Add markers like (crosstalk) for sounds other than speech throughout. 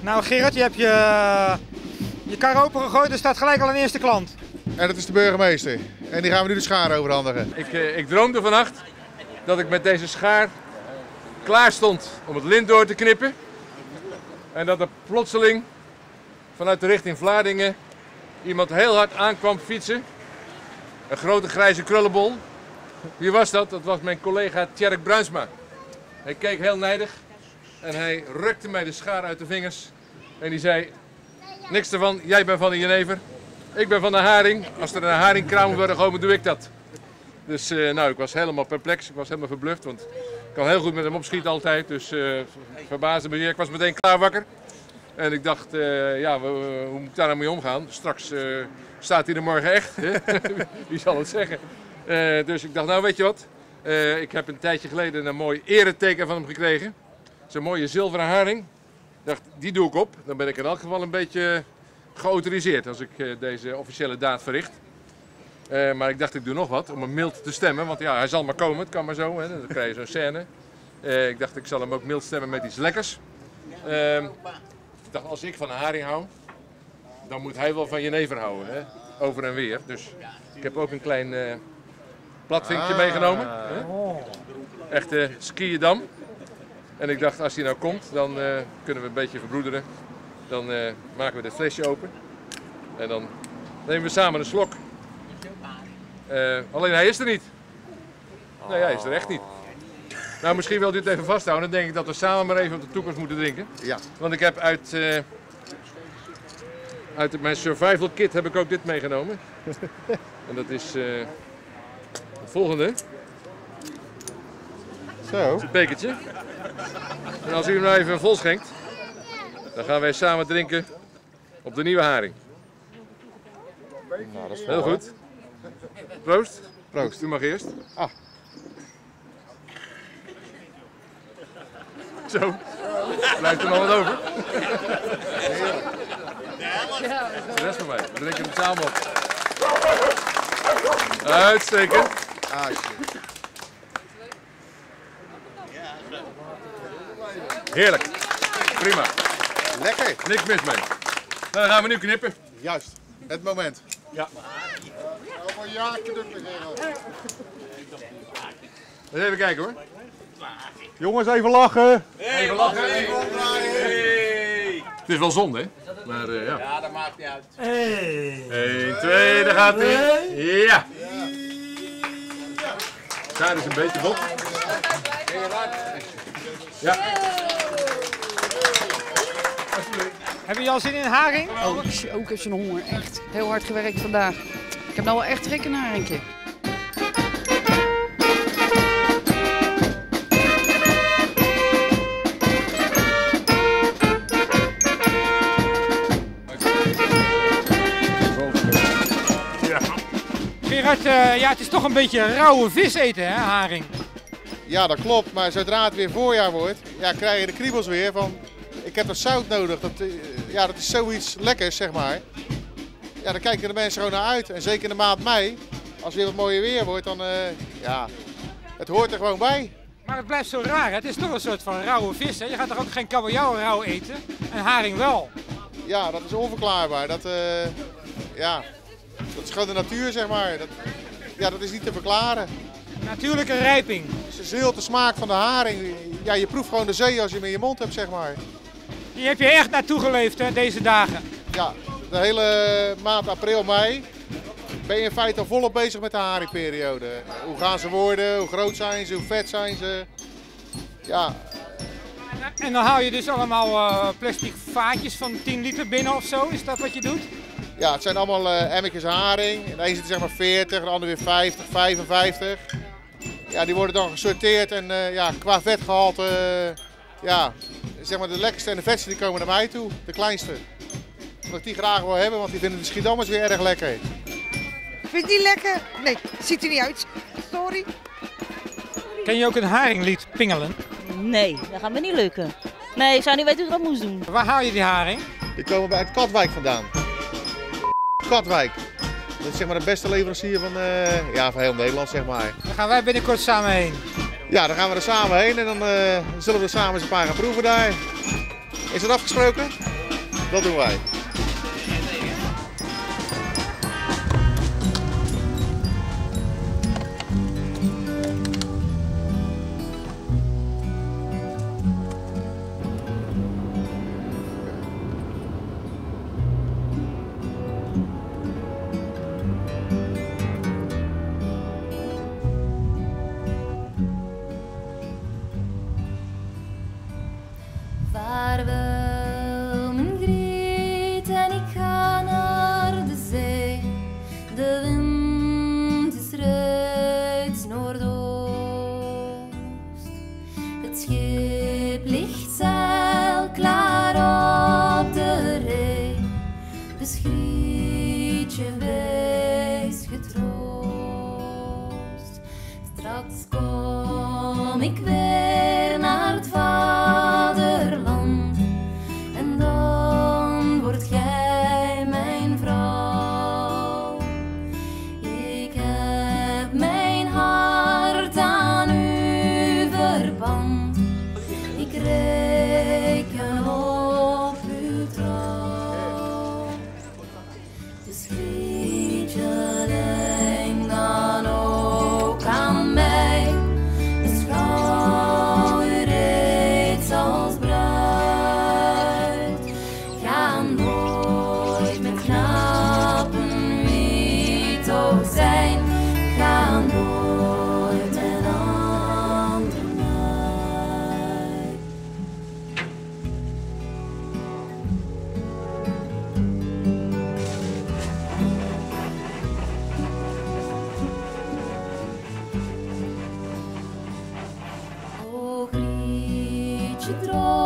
Nou Gerard, je hebt je, je kar open gegooid, er staat gelijk al een eerste klant. En dat is de burgemeester. En die gaan we nu de schaar overhandigen. Ik, eh, ik droomde vannacht dat ik met deze schaar klaar stond om het lint door te knippen. En dat er plotseling vanuit de richting Vlaardingen iemand heel hard aankwam fietsen. Een grote grijze krullenbol. Wie was dat? Dat was mijn collega Tjerk Bruinsma. Hij keek heel nijdig en hij rukte mij de schaar uit de vingers. En die zei, niks ervan, jij bent van de jenever. Ik ben van de haring. Als er een haringkraam moet worden gehouden, doe ik dat. Dus eh, nou, ik was helemaal perplex. Ik was helemaal verbluft. Want ik kan heel goed met hem opschieten altijd. Dus eh verbaasde me. Ik was meteen klaar wakker. En ik dacht, eh, ja, hoe moet ik daar nou mee omgaan? Straks staat hij er morgen echt. (laughs) Wie zal het zeggen? Dus ik dacht, nou weet je wat? Ik heb een tijdje geleden een mooi ereteken van hem gekregen. Zo'n mooie zilveren haring. Dacht, die doe ik op. Dan ben ik in elk geval een beetje geautoriseerd als ik eh, deze officiële daad verricht. Eh, maar ik dacht, ik doe nog wat om hem mild te stemmen. Want ja, hij zal maar komen, het kan maar zo. Hè. Dan krijg je zo'n scène. Eh, ik dacht, ik zal hem ook mild stemmen met iets lekkers. Ehm, ik dacht, als ik van een haring hou, dan moet hij wel van jenever houden. Hè? Over en weer. Dus ik heb ook een klein eh platvinkje meegenomen. Hè? Echte skiëdam. En ik dacht, als hij nou komt, dan eh, kunnen we een beetje verbroederen. Dan eh, maken we dit flesje open. En dan nemen we samen een slok. Eh, alleen hij is er niet. Nee, hij is er echt niet. Nou, misschien wilt u het even vasthouden. Dan denk ik dat we samen maar even op de toekomst moeten drinken. Ja. Want ik heb uit, uit mijn survival kit heb ik ook dit meegenomen. (laughs) en dat is het volgende. Zo. Het bekertje. En als u hem nou even vol schenkt, dan gaan wij samen drinken op de nieuwe haring. Nou, dat is Heel goed. Proost. Proost. U mag eerst. Ah. Zo. Blijft er nog wat over? De rest van mij. We drinken het samen op. Uitstekend. Ah, shit. Heerlijk. Prima. Lekker. Niks mis mee. Nou, dan gaan we nu knippen. Juist. Het moment. Ja. Over een jaar knippen. Eens even kijken hoor. Jongens, even lachen. Even lachen. Het is wel zonde, hè? Maar eh, ja. Ja, dat maakt niet uit. 1, 2, daar gaat hij. Ja. Daar is een beetje bot. Ja. Heb je al zin in haring? Oh, ook heb zo'n honger. Echt heel hard gewerkt vandaag. Ik heb nou wel echt trek in een haringje. Gerard, eh, ja, het is toch een beetje rauwe vis eten, hè, haring? Ja, dat klopt. Maar zodra het weer voorjaar wordt, ja, krijg je de kriebels weer van... Ik heb dat zout nodig. Dat, eh, ja, dat is zoiets lekkers, zeg maar. Ja, daar kijken de mensen gewoon naar uit. En zeker in de maand mei, als weer wat mooier weer wordt, dan... eh, ja, het hoort er gewoon bij. Maar het blijft zo raar, hè? het is toch een soort van rauwe vis. Hè? Je gaat toch ook geen kabeljauw rauw eten? En haring wel. Ja, dat is onverklaarbaar. Dat, eh, ja, dat is gewoon de natuur, zeg maar. Dat, ja, dat is niet te verklaren. Natuurlijke rijping. Het is heel de smaak van de haring. Ja, je proeft gewoon de zee als je hem in je mond hebt, zeg maar. Hier heb je echt naartoe geleefd, hè, deze dagen. Ja, de hele maand april, mei ben je in feite al volop bezig met de haringperiode. Hoe gaan ze worden, hoe groot zijn ze, hoe vet zijn ze. Ja, En dan haal je dus allemaal eh, plastic vaatjes van 10 liter binnen of zo. Is dat wat je doet? ja het zijn allemaal eh emmertjes haring. In de een zit zeg maar 40, de ander weer 50, 55. Ja, die worden dan gesorteerd en eh, ja, qua vetgehalte, eh, ja, zeg maar de lekkerste en de vetste die komen naar mij toe. De kleinste. Omdat ik die graag wil hebben, want die vinden de Schiedammers weer erg lekker. Vind je die lekker? Nee, ziet er niet uit. Sorry. Ken je ook een haringlied pingelen? Nee, dat gaat me niet lukken. Nee, ik zou niet weten hoe ik dat moest doen. Waar haal je die haring? Die komen bij uit Katwijk vandaan. Katwijk. Dat is zeg maar de beste leverancier van, eh, ja, van heel Nederland, zeg maar. Daar gaan wij binnenkort samen heen. Ja, dan gaan we er samen heen en dan eh, zullen we samen eens een paar gaan proeven daar. Is dat afgesproken? Dat doen wij. Grietje, wees getroost. Straks kom ik weer și drog.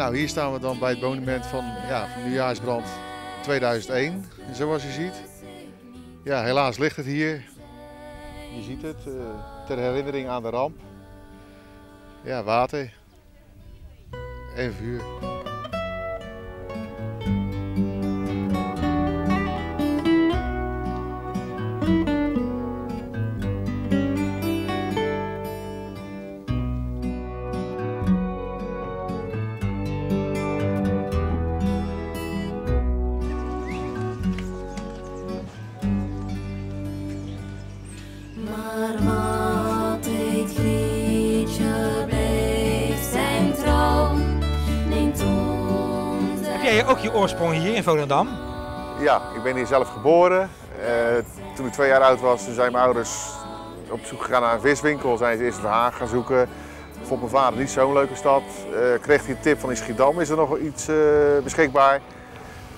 Nou, hier staan we dan bij het monument van, ja, van Nieuwjaarsbrand 2001, zoals je ziet. Ja, helaas ligt het hier. Je ziet het, eh, ter herinnering aan de ramp. Ja, water en vuur. Je oorsprong hier in Volendam? Ja, ik ben hier zelf geboren. Eh, toen ik twee jaar oud was, toen zijn mijn ouders op zoek gegaan naar een viswinkel. Zijn ze eerst Den Haag gaan zoeken. Vond mijn vader niet zo'n leuke stad. Eh, kreeg hij een tip van in Schiedam, is er nog iets eh, beschikbaar?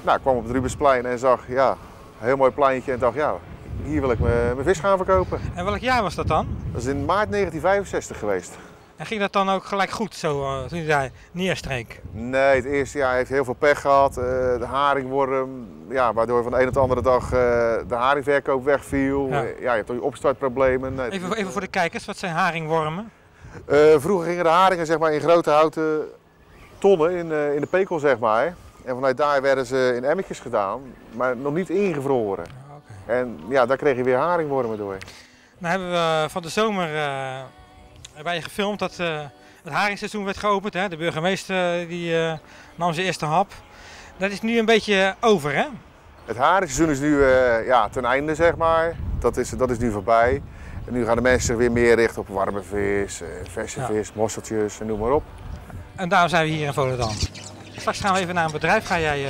Nou, ik kwam op het Rubensplein en zag, ja, een heel mooi pleintje. En dacht, ja, hier wil ik mijn vis gaan verkopen. En welk jaar was dat dan? Dat is in maart 1965 geweest. En ging dat dan ook gelijk goed zo eh, toen daar neerstreek? Nee, het eerste jaar heeft heel veel pech gehad. Eh, de haringworm, ja, waardoor van de een op de andere dag eh, de haringverkoop wegviel. Ja. Je hebt ook je opstartproblemen. Nee, Even, even voor de kijkers, wat zijn haringwormen? Vroeger gingen de haringen zeg maar, in grote houten tonnen in, in de pekel, zeg maar. En vanuit daar werden ze in emmertjes gedaan, maar nog niet ingevroren. Oké. En ja, daar kreeg je weer haringwormen door. Nou hebben we van de zomer bij gefilmd dat eh, het haringseizoen werd geopend. Hè? De burgemeester eh, die, eh, nam zijn eerste hap. Dat is nu een beetje over, hè? Het haringseizoen is nu ja, ten einde, zeg maar. Dat is, dat is nu voorbij. En nu gaan de mensen zich weer meer richten op warme vis, verse Ja. vis, mosseltjes en noem maar op. En daarom zijn we hier in Volendam. Straks gaan we even naar een bedrijf, ga jij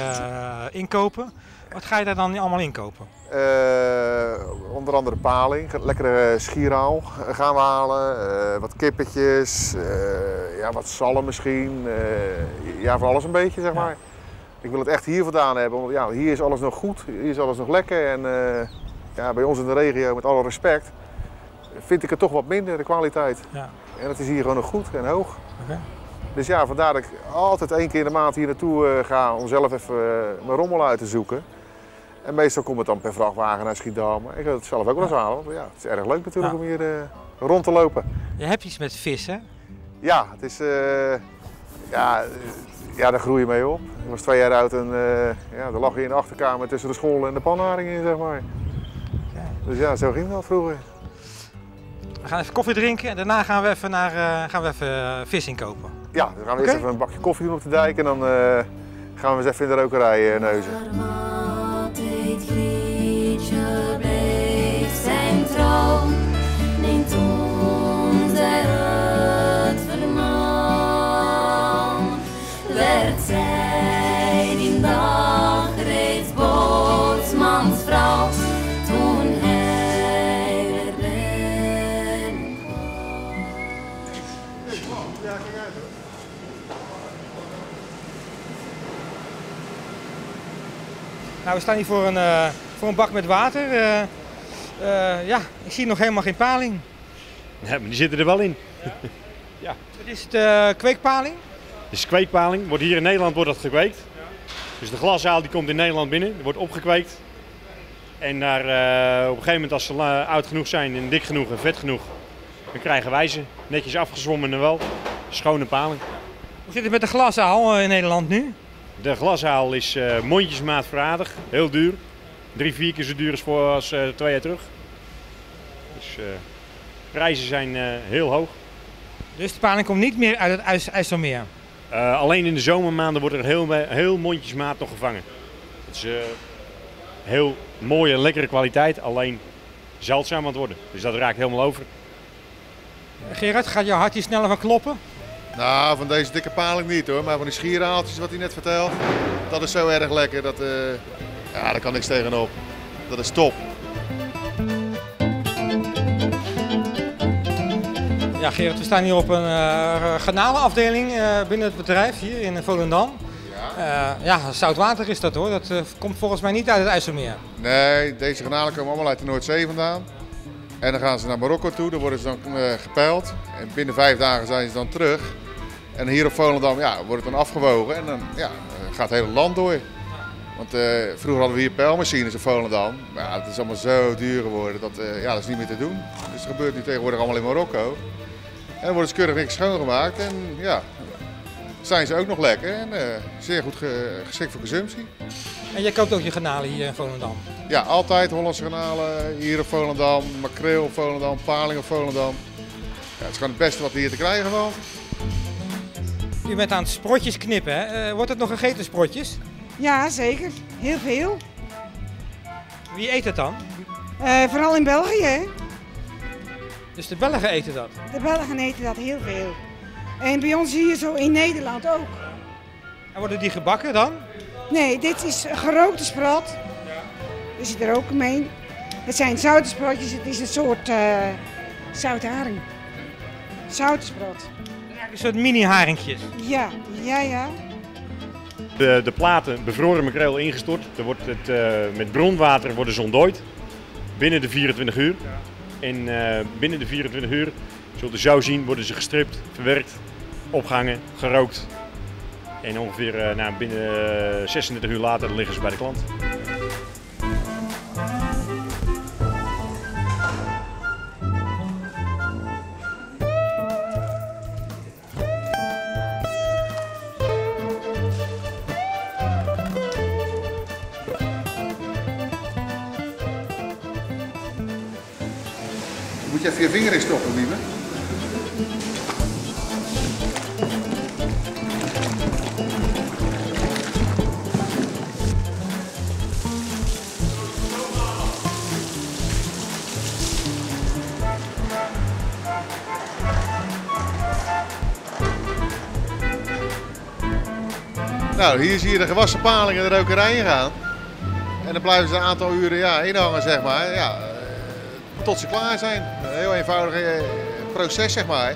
inkopen. Wat ga je daar dan allemaal inkopen? Eh, onder andere paling, lekkere schieraal gaan we halen, eh, wat kippetjes, eh, ja, wat zalm misschien. eh, ja, van alles een beetje, zeg Ja. maar. Ik wil het echt hier vandaan hebben, want ja, hier is alles nog goed, hier is alles nog lekker. En eh, Ja, bij ons in de regio, met alle respect, vind ik het toch wat minder, de kwaliteit. Ja. En het is hier gewoon nog goed en hoog. Dus ja, vandaar dat ik altijd één keer in de maand hier naartoe eh, ga om zelf even eh, mijn rommel uit te zoeken. En meestal komt het dan per vrachtwagen naar Schiedam. Ik wil het zelf ook wel eens halen. want Ja, het is erg leuk natuurlijk Ja. om hier eh, rond te lopen. Je hebt iets met vis, hè? Ja, het is. eh, ja, ja, daar groei je mee op. Ik was twee jaar oud en eh, ja, daar lag je in de achterkamer tussen de school en de panharing in, zeg maar. Dus ja, zo ging dat vroeger. We gaan even koffie drinken en daarna gaan we even, naar, eh, gaan we even vis inkopen. Ja, dan gaan we eerst even een bakje koffie doen op de dijk en dan eh, gaan we eens even in de rokerij neuzen. Nou, we staan hier voor een, eh, voor een bak met water. Eh, eh, ja, ik zie nog helemaal geen paling. Ja, maar die zitten er wel in. (laughs) Wat is het eh, kweekpaling? Het is kweekpaling. Wordt hier in Nederland wordt dat gekweekt. Dus de glaszaal die komt in Nederland binnen. Die wordt opgekweekt. En daar, op een gegeven moment als ze oud genoeg zijn en dik genoeg en vet genoeg, dan krijgen wij ze. Netjes afgezwommen en wel. Schone paling. Hoe zit het met de glasaal in Nederland nu? De glashaal is eh mondjesmaat verradig. Heel duur. Drie, vier keer zo duur als, voor, als eh, twee jaar terug. Dus eh, prijzen zijn heel hoog. Dus de paling komt niet meer uit het IJs- IJsselmeer. Alleen in de zomermaanden wordt er heel, heel mondjesmaat nog gevangen. Het is eh, heel mooie lekkere kwaliteit, alleen zeldzaam aan het worden. Dus dat raakt helemaal over. Gerard, gaat jouw hartje sneller van kloppen? Nou, van deze dikke paling niet hoor, maar van die schieraaltjes wat hij net vertelt, dat is zo erg lekker. Dat, eh, ja, daar kan niks tegenop. Dat is top. Ja, Gerard, we staan hier op een eh garnalenafdeling eh, binnen het bedrijf hier in Volendam. Ja, ja zoutwater is dat hoor. Dat komt volgens mij niet uit het IJsselmeer. Nee, deze granalen komen allemaal uit de Noordzee vandaan. En dan gaan ze naar Marokko toe, dan worden ze dan gepeild. En binnen vijf dagen zijn ze dan terug. En hier op Volendam ja, wordt het dan afgewogen en dan ja, gaat het hele land door. Want eh, vroeger hadden we hier peilmachines in Volendam. Maar ja, het is allemaal zo duur geworden, dat, eh, ja, dat is niet meer te doen. Dus het gebeurt nu tegenwoordig allemaal in Marokko. En dan worden ze keurig niks schoongemaakt en ja, zijn ze ook nog lekker en eh, zeer goed ge- geschikt voor consumptie. En jij koopt ook je garnalen hier in Volendam. Ja, altijd Hollandse garnalen hier op Volendam, makreel op Volendam, paling op Volendam. Ja, het is gewoon het beste wat we hier te krijgen valt. Je bent aan het sprotjes knippen, hè? Eh, wordt het nog gegeten, sprotjes? Ja, zeker. Heel veel. Wie eet het dan? Eh, vooral in België. hè. Dus de Belgen eten dat. De Belgen eten dat heel veel. En bij ons hier zo in Nederland ook. En worden die gebakken dan? Nee, dit is gerookte sprot. Er zit er ook mee. Het zijn zoute sprotjes. Het is een soort eh zoute haring. Zoute sprot. Een soort mini-haringjes. Ja, ja, ja. De, de platen bevroren makreel ingestort. Dan wordt het eh, met bronwater worden ze ontdooid. Binnen de 24 uur. En eh, binnen de 24 uur, zult u zo zien, worden ze gestript, verwerkt, opgehangen, gerookt. En ongeveer eh, nou, binnen eh, 36 uur later liggen ze bij de klant. Moet je even je vinger in stoppen? Nou, hier zie je de gewassen palingen de rokerij gaan. En dan blijven ze een aantal uren ja, inhangen, zeg maar. Ja, tot ze klaar zijn. Een heel eenvoudig eh, proces, zeg maar.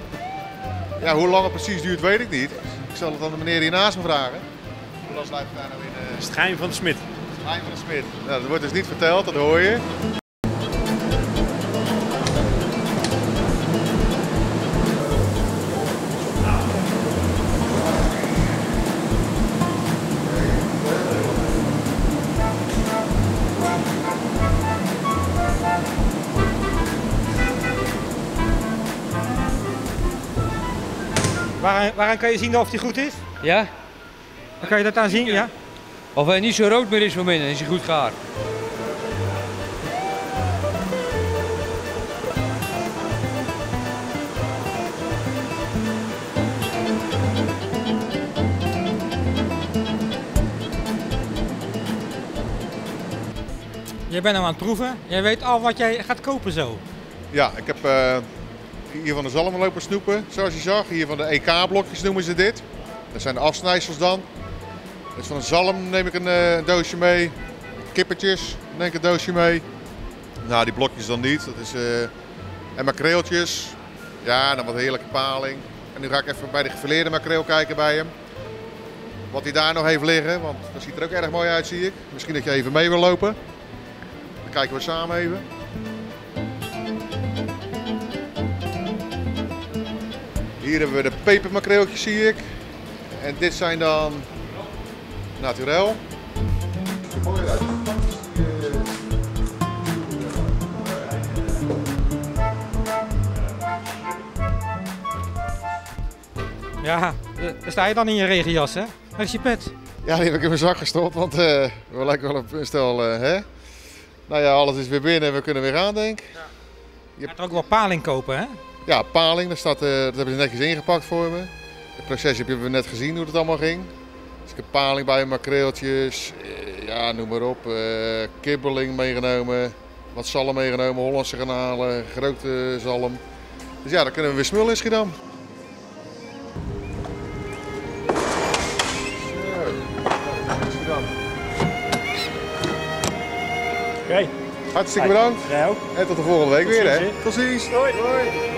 Ja, hoe lang het precies duurt, weet ik niet. Ik zal het aan de meneer hier naast me vragen. Hoe lang blijft het daar nou in? Het het geheim van de smid. Geheim van de smid. Nou, dat wordt dus niet verteld, dat hoor je. Waar, waaraan kan je zien of die goed is? Ja? Dan kan je dat aan zien, ja? Of hij niet zo rood meer is van binnen, is hij goed gaar. Jij bent nou aan het proeven. Jij weet al wat jij gaat kopen zo. Ja, ik heb eh, hier van de zalmen lopen snoepen, zoals je zag. Hier van de EK-blokjes noemen ze dit. Dat zijn de afsnijsels dan. Dus van de zalm neem ik een eh, doosje mee. Kippertjes neem ik een doosje mee. Nou, die blokjes dan niet. Dat is, eh, en makreeltjes. Ja, dan wat heerlijke paling. En nu ga ik even bij de gefileerde makreel kijken bij hem. Wat hij daar nog heeft liggen, want dat ziet er ook erg mooi uit, zie ik. Misschien dat je even mee wil lopen. Dan kijken we samen even. Hier hebben we de pepermakreeltjes, zie ik. En dit zijn dan naturel. Ja, daar sta je dan in je regenjas, hè? Is je pet? Ja, die heb ik in mijn zak gestopt, want eh, we lijken wel op een stel, eh, hè? Nou ja, alles is weer binnen en we kunnen weer gaan, denk ik. Je gaat er ook wel paling kopen, hè? Ja, paling, dat, staat, eh, dat hebben ze netjes ingepakt voor me. Het proces heb je net gezien hoe het allemaal ging. Dus ik heb paling bij, makreeltjes, eh, ja, noem maar op. eh, kibbeling meegenomen, wat zalm meegenomen, Hollandse granalen, grote zalm. Dus ja, dan kunnen we weer smullen in Schiedam. Oké. Hartstikke bedankt Jij ook. en tot de volgende week Tot weer. Hè? hè. Tot ziens. Hoi. Hoi.